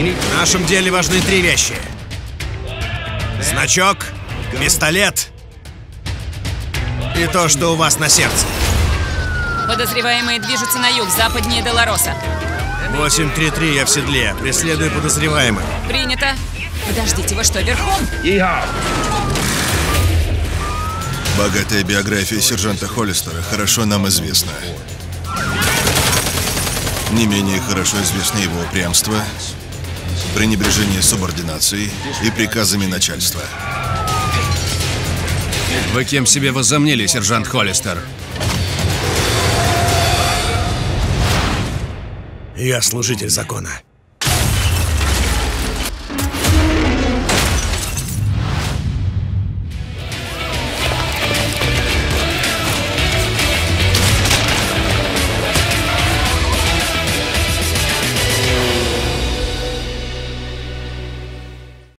В нашем деле важны три вещи. Значок, пистолет и то, что у вас на сердце. Подозреваемые движутся на юг, западнее Долороса. 833, я в седле. Преследую подозреваемых. Принято. Подождите, вы что, верхом? Богатая биография сержанта Холлистера хорошо нам известна. Не менее хорошо известно его упрямство, пренебрежение субординацией и приказами начальства. Вы кем себе возомнили, сержант Холлистер? Я служитель закона.